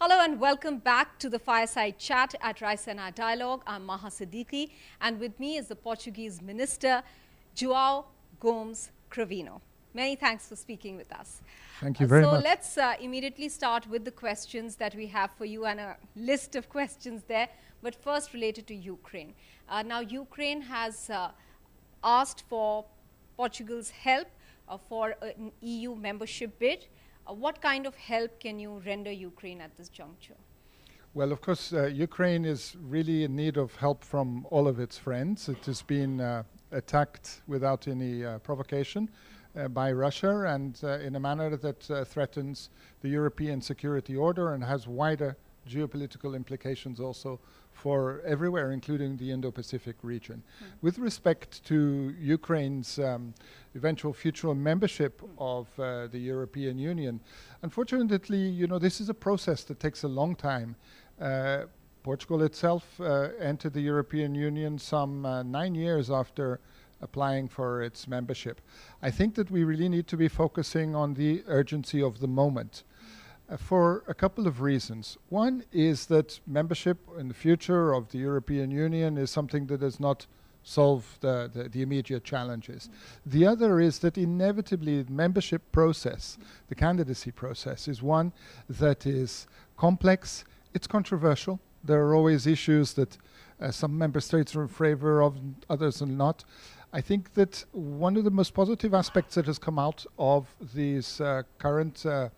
Hello and welcome back to the Fireside Chat at Raisina Dialogue. I'm Maha Siddiqui and with me is the Portuguese Minister, Joao Gomes Cravinho. Many thanks for speaking with us. Thank you very so much. So let's uh, immediately start with the questions that we have for you and a list of questions there, but first related to Ukraine. Uh, now, Ukraine has uh, asked for Portugal's help uh, for an EU membership bid. Uh, what kind of help can you render Ukraine at this juncture? Well, of course, uh, Ukraine is really in need of help from all of its friends. It has been uh, attacked without any uh, provocation uh, by Russia and uh, in a manner that threatens the European security order and has wider geopolitical implications also for everywhere, including the Indo-Pacific region. Mm. With respect to Ukraine's um, eventual future membership of uh, the European Union, unfortunately, you know, this is a process that takes a long time. Uh, Portugal itself uh, entered the European Union some uh, nine years after applying for its membership. I think that we really need to be focusing on the urgency of the moment. Uh, for a couple of reasons. One is that membership in the future of the European Union is something that does not solve the, the, the, immediate challenges. The other is that inevitably the membership process, the candidacy process, is one that is complex, it's controversial. There are always issues that uh, some member states are in favor of, others are not. I think that one of the most positive aspects that has come out of these uh, current uh,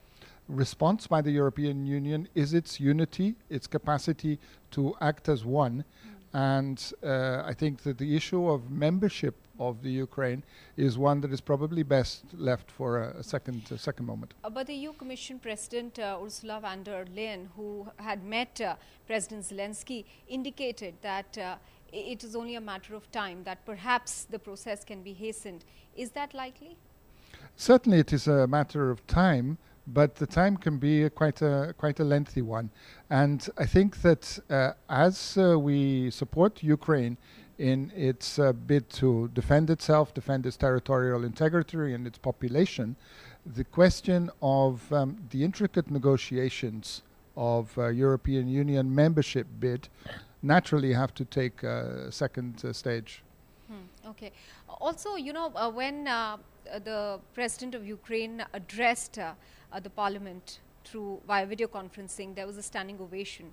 response by the European Union is its unity, its capacity to act as one. Mm. And uh, I think that the issue of membership of the Ukraine is one that is probably best left for a, a second a second moment. Uh, but the EU Commission President uh, Ursula von der Leyen, who had met uh, President Zelensky, indicated that uh, it is only a matter of time that perhaps the process can be hastened. Is that likely? Certainly, it is a matter of time but the time can be quite a quite a lengthy one. And I think that uh, as uh, we support Ukraine in its uh, bid to defend itself, defend its territorial integrity and its population, the question of um, the intricate negotiations of uh, European Union membership bid naturally have to take a second uh, stage. Hmm, okay. Also, you know, uh, when the president of Ukraine addressed uh, the parliament through via video conferencing, there was a standing ovation.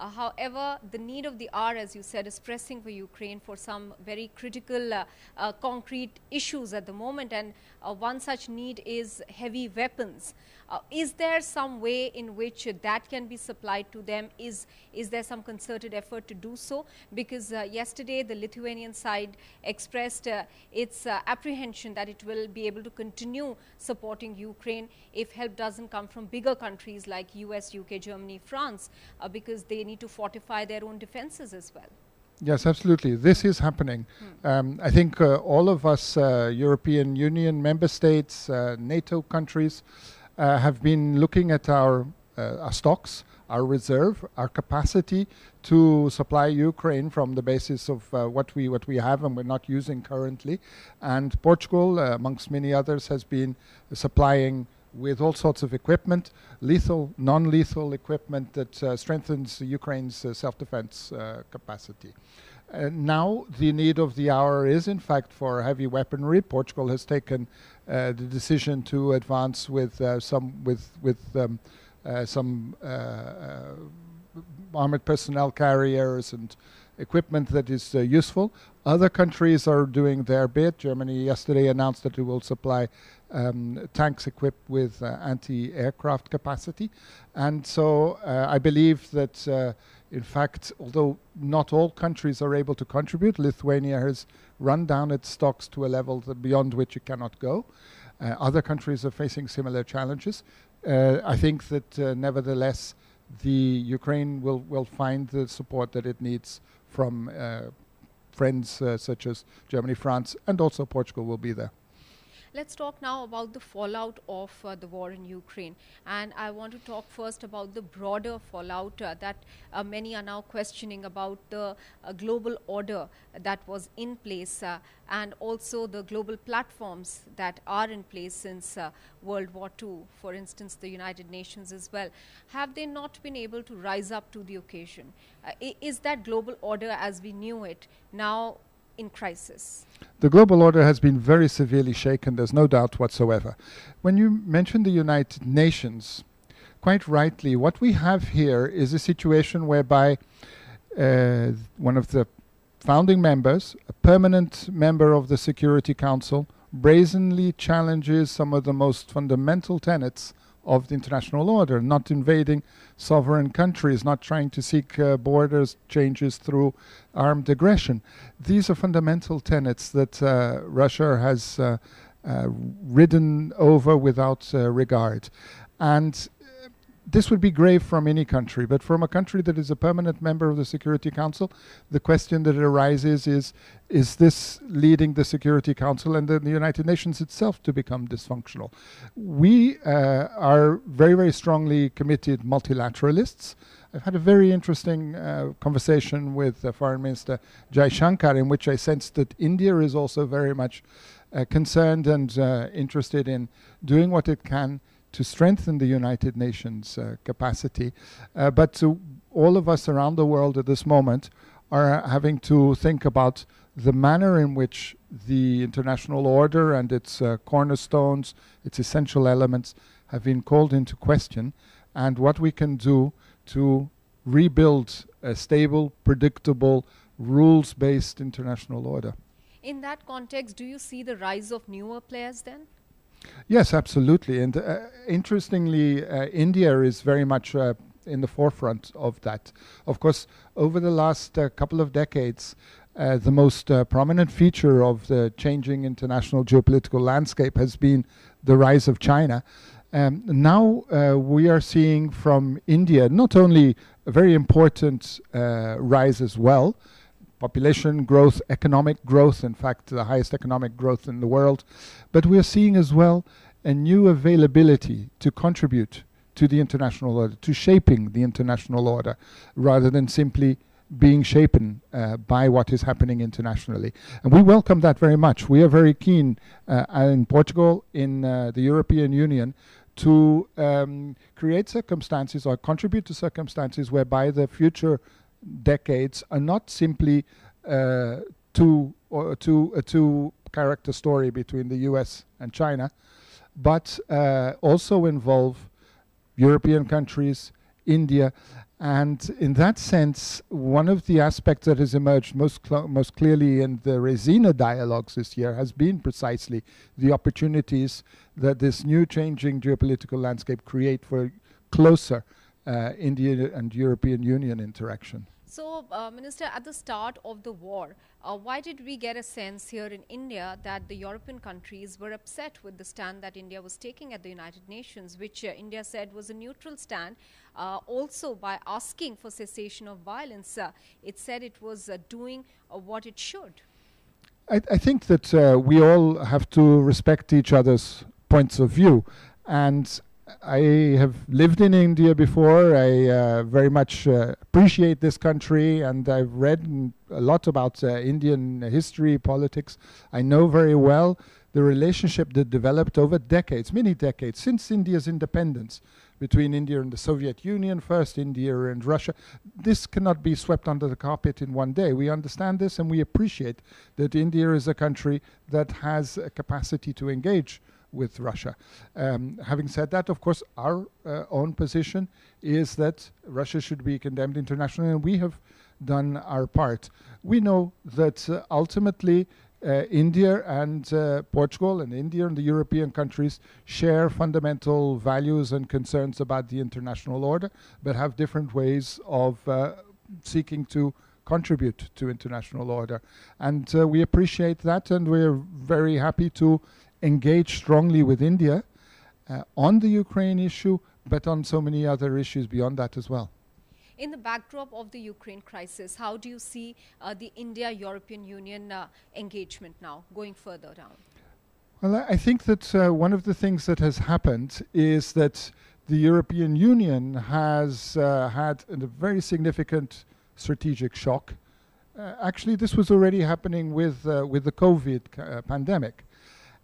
Uh, however, the need of the hour, as you said, is pressing for Ukraine for some very critical, uh, uh, concrete issues at the moment, and uh, one such need is heavy weapons. Uh, is there some way in which that can be supplied to them? Is, is there some concerted effort to do so? Because uh, yesterday the Lithuanian side expressed its apprehension that it will be able to continue supporting Ukraine if help doesn't come from bigger countries like US, UK, Germany, France, because they need to fortify their own defenses as well. Yes, absolutely. This is happening. Hmm. Um, I think uh, all of us, uh, European Union member states, uh, NATO countries, uh, have been looking at our, uh, our stocks, our reserve, our capacity to supply Ukraine from the basis of uh, what we what we have and we're not using currently. And Portugal, amongst many others, has been supplying with all sorts of equipment, lethal, non-lethal equipment that uh, strengthens Ukraine's uh, self-defense uh, capacity. now the need of the hour is in fact for heavy weaponry. Portugal has taken uh, the decision to advance with uh, some with with um, uh, some armored personnel carriers and equipment that is uh, useful. Other countries are doing their bit. Germany yesterday announced that it will supply um, tanks equipped with uh, anti-aircraft capacity. And so uh, I believe that, uh, in fact, although not all countries are able to contribute, Lithuania has run down its stocks to a level beyond which it cannot go. Uh, other countries are facing similar challenges. Uh, I think that nevertheless, the Ukraine will, will find the support that it needs from uh, friends uh, such as Germany, France, and also Portugal will be there. Let's talk now about the fallout of uh, the war in Ukraine. And I want to talk first about the broader fallout uh, that uh, many are now questioning about the uh, global order that was in place uh, and also the global platforms that are in place since uh, World War II, for instance, the United Nations as well. Have they not been able to rise up to the occasion? is that global order as we knew it now in crisis? The global order has been very severely shaken, there's no doubt whatsoever. When you mention the United Nations, quite rightly, what we have here is a situation whereby uh, one of the founding members, a permanent member of the Security Council, brazenly challenges some of the most fundamental tenets of the international order, not invading sovereign countries, not trying to seek uh, borders changes through armed aggression. These are fundamental tenets that uh, Russia has uh, uh ridden over without uh, regard. And this would be grave from any country, but from a country that is a permanent member of the Security Council, the question that arises is is this leading the Security Council and the, the United Nations itself to become dysfunctional? We uh, are very, very strongly committed multilateralists. I've had a very interesting uh, conversation with uh, Foreign Minister Jaishankar, in which I sensed that India is also very much uh, concerned and uh, interested in doing what it can to strengthen the United Nations uh, capacity. Uh, but to all of us around the world at this moment are having to think about the manner in which the international order and its uh, cornerstones, its essential elements, have been called into question, and what we can do to rebuild a stable, predictable, rules based international order. In that context, do you see the rise of newer players then? Yes, absolutely. And uh, interestingly, uh, India is very much uh, in the forefront of that. Of course, over the last uh, couple of decades, uh, the most uh, prominent feature of the changing international geopolitical landscape has been the rise of China. Um, now we are seeing from India not only a very important rise as well, population growth, economic growth, in fact, the highest economic growth in the world. But we're seeing as well a new availability to contribute to the international order, to shaping the international order, rather than simply being shapen uh, by what is happening internationally. And we welcome that very much. We are very keen uh, in Portugal, in uh, the European Union, to um, create circumstances or contribute to circumstances whereby the future decades are not simply uh, two or two a two character story between the U.S. and China, but uh, also involve European countries, India, and in that sense, one of the aspects that has emerged most cl most clearly in the Raisina dialogues this year has been precisely the opportunities that this new changing geopolitical landscape create for closer uh, Indian and European Union interaction. So, uh, Minister, at the start of the war, uh, why did we get a sense here in India that the European countries were upset with the stand that India was taking at the United Nations, which uh, India said was a neutral stand? Uh, also, by asking for cessation of violence, uh, it said it was uh, doing what it should. I, I think that we all have to respect each other's points of view. And I have lived in India before. I uh, very much uh, appreciate this country, and I've read a lot about uh, Indian history, politics. I know very well the relationship that developed over decades, many decades, since India's independence between India and the Soviet Union, first India and Russia. This cannot be swept under the carpet in one day. We understand this and we appreciate that India is a country that has a capacity to engage with Russia. Um, having said that, of course, our uh, own position is that Russia should be condemned internationally, and we have done our part. We know that uh, ultimately uh, India and uh, Portugal and India and the European countries share fundamental values and concerns about the international order, but have different ways of uh, seeking to contribute to international order. And uh, we appreciate that, and we're very happy to engage strongly with India uh, on the Ukraine issue, but on so many other issues beyond that as well. In the backdrop of the Ukraine crisis, how do you see uh, the India European Union uh, engagement now going further down? Well, I think that uh, one of the things that has happened is that the European Union has uh, had a very significant strategic shock. Uh, actually, this was already happening with, uh, with the COVID pandemic.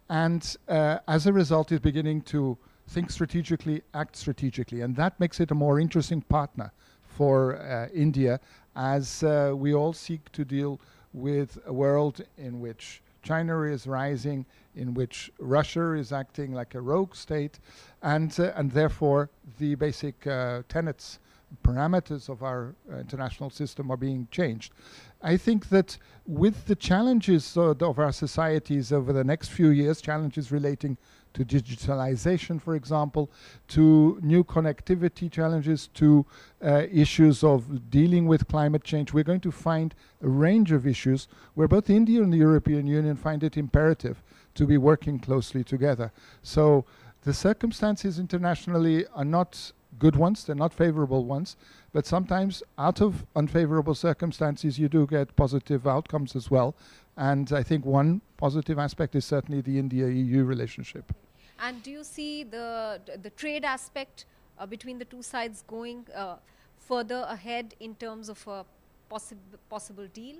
And uh, as a result, is beginning to think strategically, act strategically. And that makes it a more interesting partner for uh, India as uh, we all seek to deal with a world in which China is rising, in which Russia is acting like a rogue state, and, uh, and therefore the basic uh, tenets, parameters of our uh, international system are being changed. I think that with the challenges uh, of our societies over the next few years, challenges relating to digitalization, for example, to new connectivity challenges, to uh, issues of dealing with climate change, we're going to find a range of issues where both India and the European Union find it imperative to be working closely together. So the circumstances internationally are not good ones, they're not favorable ones, but sometimes out of unfavorable circumstances you do get positive outcomes as well. And I think one positive aspect is certainly the India EU relationship. And do you see the the trade aspect uh, between the two sides going uh, further ahead in terms of a possible possible deal?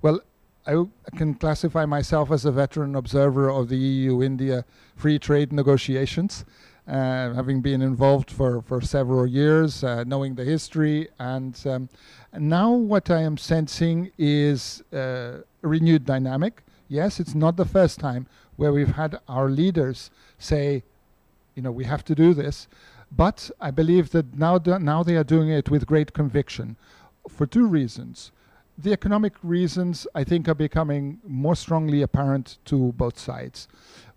Well, I w- can classify myself as a veteran observer of the EU India free trade negotiations, having been involved for, for several years, uh, knowing the history. And, um, now, what I am sensing is uh, a renewed dynamic. Yes, it's not the first time where we've had our leaders say, you know, we have to do this. But I believe that now, now they are doing it with great conviction for two reasons. The economic reasons, I think, are becoming more strongly apparent to both sides.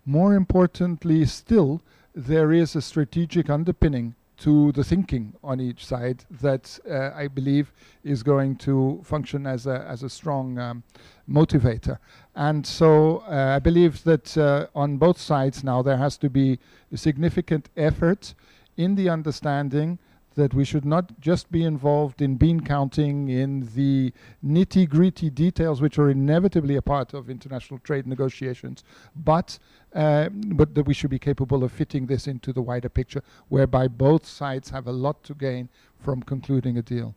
More importantly, still, there is a strategic underpinning to the thinking on each side that uh, I believe is going to function as a, as a strong um, motivator. And so uh, I believe that uh, on both sides now there has to be a significant effort in the understanding that we should not just be involved in bean counting, in the nitty gritty details which are inevitably a part of international trade negotiations, but, uh, but that we should be capable of fitting this into the wider picture, whereby both sides have a lot to gain from concluding a deal.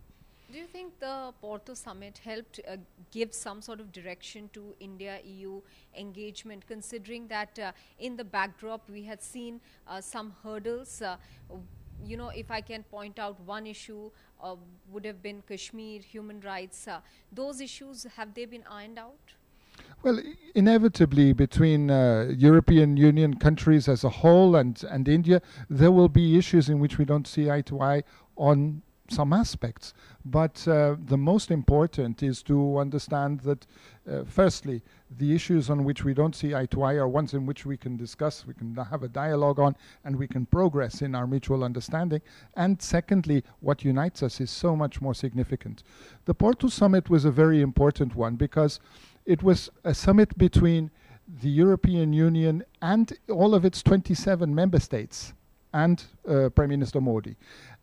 Do you think the Porto summit helped uh, give some sort of direction to India EU engagement, considering that uh, in the backdrop we had seen uh, some hurdles? You know, if I can point out one issue, uh, would have been Kashmir, human rights. Uh, those issues, have they been ironed out? Well, inevitably, between uh, European Union countries as a whole and, and India, there will be issues in which we don't see eye to eye on some aspects. But uh, the most important is to understand that, uh, firstly, the issues on which we don't see eye to eye are ones in which we can discuss, we can have a dialogue on, and we can progress in our mutual understanding. And secondly, what unites us is so much more significant. The Porto Summit was a very important one because it was a summit between the European Union and all of its 27 member states and uh, Prime Minister Modi.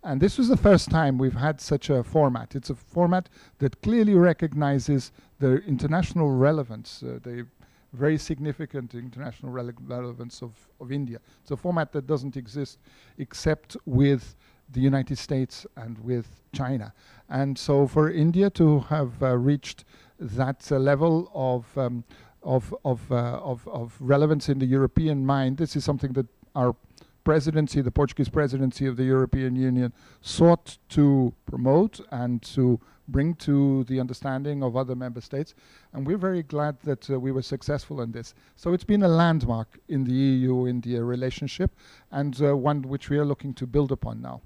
And this was the first time we've had such a format. It's a format that clearly recognizes the international relevance, uh, the very significant international rele- relevance of, of India. It's a format that doesn't exist except with the United States and with China. And so for India to have uh, reached that uh, level of, um, of, of, uh, of, of relevance in the European mind, this is something that our presidency, the Portuguese presidency of the European Union, sought to promote and to bring to the understanding of other member states. And we're very glad that uh, we were successful in this. So it's been a landmark in the EU India relationship and uh, one which we are looking to build upon now.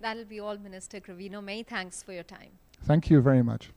That'll be all, Minister Cravinho. Many thanks for your time. Thank you very much.